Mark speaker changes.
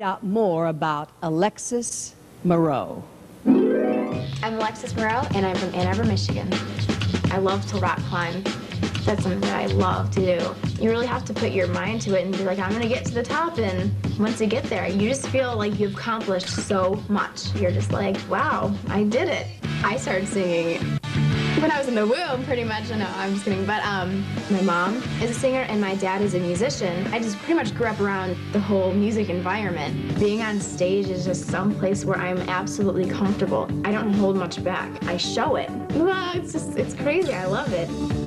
Speaker 1: out more about Alexis Mero.
Speaker 2: I'm Alexis Mero, and I'm from Ann Arbor, Michigan. I love to rock climb. That's something that I love to do. You really have to put your mind to it and be like, I'm gonna get to the top. And once you get there, you just feel like you've accomplished so much. You're just like, wow, I did it. I started singing when I was in the womb, pretty much. No, I'm just kidding. But um, my mom is a singer and my dad is a musician. I just pretty much grew up around the whole music environment. Being on stage is just some place where I'm absolutely comfortable. I don't hold much back. I show it. Well, it's just, it's crazy. I love it.